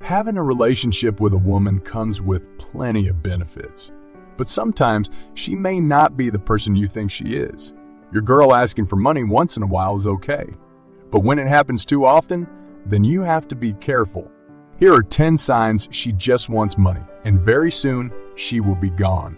Having a relationship with a woman comes with plenty of benefits. But sometimes she may not be the person you think she is. Your girl asking for money once in a while is okay. But when it happens too often, then you have to be careful. Here are 10 signs she just wants money, and very soon she will be gone.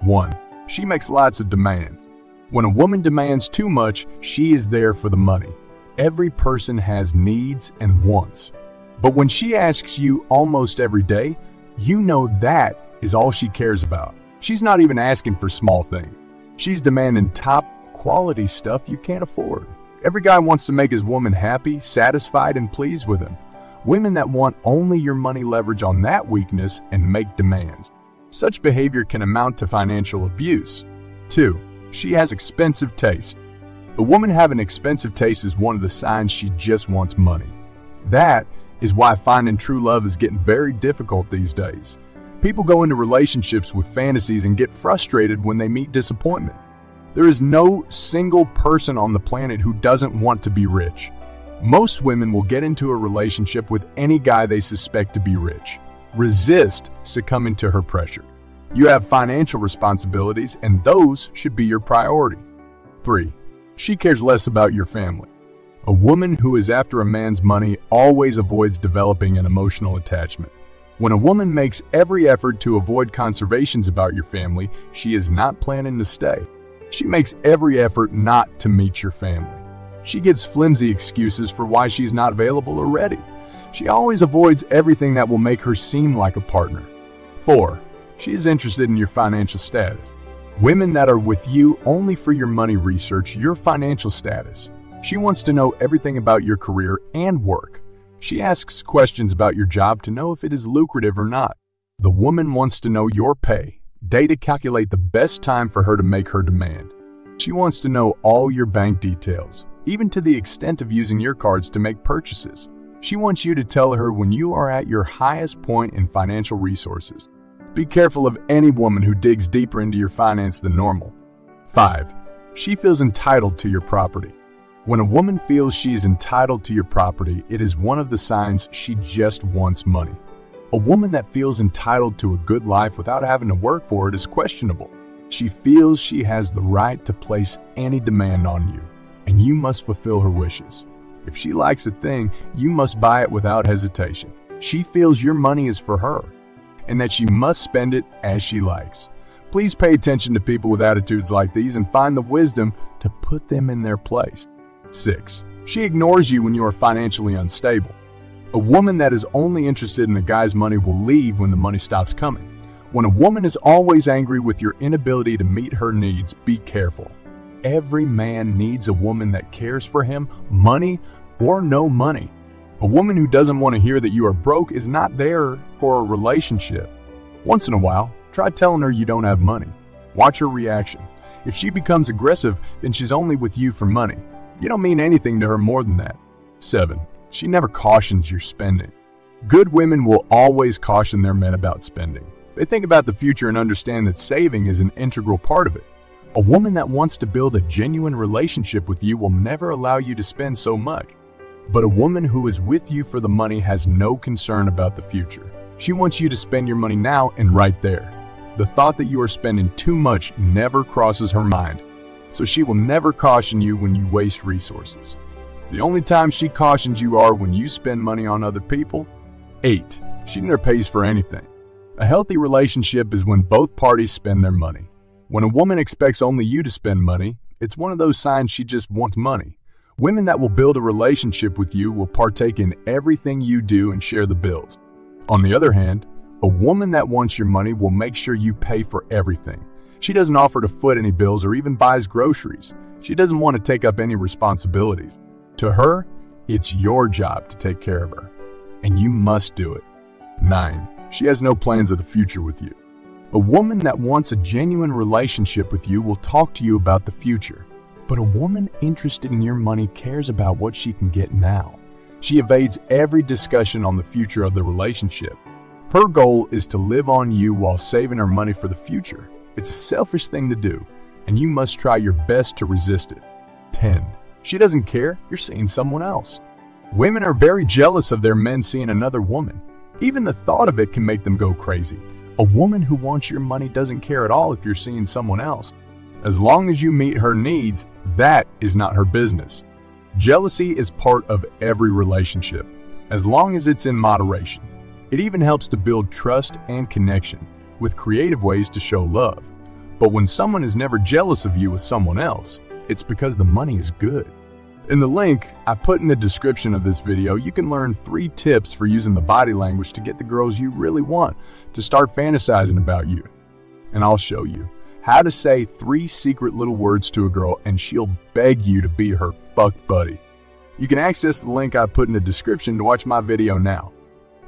1. She makes lots of demands. When a woman demands too much, she is there for the money. Every person has needs and wants. But when she asks you almost every day, you know that is all she cares about. She's not even asking for small things. She's demanding top quality stuff you can't afford. Every guy wants to make his woman happy, satisfied, and pleased with him. Women that want only your money leverage on that weakness and make demands. Such behavior can amount to financial abuse. 2. She has expensive taste. A woman having expensive taste is one of the signs she just wants money. That is why finding true love is getting very difficult these days. People go into relationships with fantasies and get frustrated when they meet disappointment. There is no single person on the planet who doesn't want to be rich. Most women will get into a relationship with any guy they suspect to be rich. Resist succumbing to her pressure. You have financial responsibilities, and those should be your priority. 3. She cares less about your family. A woman who is after a man's money always avoids developing an emotional attachment. When a woman makes every effort to avoid conservations about your family, she is not planning to stay. She makes every effort not to meet your family. She gives flimsy excuses for why she's not available or ready. She always avoids everything that will make her seem like a partner. 4. She is interested in your financial status. Women that are with you only for your money research your financial status. She wants to know everything about your career and work. She asks questions about your job to know if it is lucrative or not. The woman wants to know your pay, day to calculate the best time for her to make her demand. She wants to know all your bank details, even to the extent of using your cards to make purchases. She wants you to tell her when you are at your highest point in financial resources. Be careful of any woman who digs deeper into your finance than normal. 5. She feels entitled to your property. When a woman feels she is entitled to your property, it is one of the signs she just wants money. A woman that feels entitled to a good life without having to work for it is questionable. She feels she has the right to place any demand on you, and you must fulfill her wishes. If she likes a thing, you must buy it without hesitation. She feels your money is for her, and that she must spend it as she likes. Please pay attention to people with attitudes like these and find the wisdom to put them in their place. 6. She ignores you when you are financially unstable. A woman that is only interested in a guy's money will leave when the money stops coming. When a woman is always angry with your inability to meet her needs, be careful. Every man needs a woman that cares for him, money or no money. A woman who doesn't want to hear that you are broke is not there for a relationship. Once in a while, try telling her you don't have money. Watch her reaction. If she becomes aggressive, then she's only with you for money. You don't mean anything to her more than that. 7. She never cautions your spending. Good women will always caution their men about spending. They think about the future and understand that saving is an integral part of it. A woman that wants to build a genuine relationship with you will never allow you to spend so much. But a woman who is with you for the money has no concern about the future. She wants you to spend your money now and right there. The thought that you are spending too much never crosses her mind, so she will never caution you when you waste resources. The only time she cautions you are when you spend money on other people. 8. She never pays for anything. A healthy relationship is when both parties spend their money. When a woman expects only you to spend money, it's one of those signs she just wants money. Women that will build a relationship with you will partake in everything you do and share the bills. On the other hand, a woman that wants your money will make sure you pay for everything. She doesn't offer to foot any bills or even buys groceries. She doesn't want to take up any responsibilities. To her, it's your job to take care of her, and you must do it. 9. She has no plans of the future with you. A woman that wants a genuine relationship with you will talk to you about the future. But a woman interested in your money cares about what she can get now. She evades every discussion on the future of the relationship. Her goal is to live on you while saving her money for the future. It's a selfish thing to do, and you must try your best to resist it. 10. She doesn't care, you're seeing someone else. Women are very jealous of their men seeing another woman. Even the thought of it can make them go crazy. A woman who wants your money doesn't care at all if you're seeing someone else. As long as you meet her needs, that is not her business. Jealousy is part of every relationship, as long as it's in moderation. It even helps to build trust and connection with creative ways to show love. But when someone is never jealous of you with someone else, it's because the money is good. In the link I put in the description of this video, you can learn three tips for using the body language to get the girls you really want to start fantasizing about you. And I'll show you how to say three secret little words to a girl and she'll beg you to be her fuck buddy. You can access the link I put in the description to watch my video now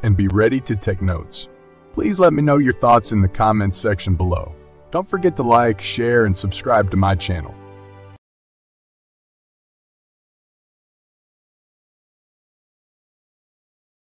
and be ready to take notes. Please let me know your thoughts in the comments section below. Don't forget to like, share, and subscribe to my channel.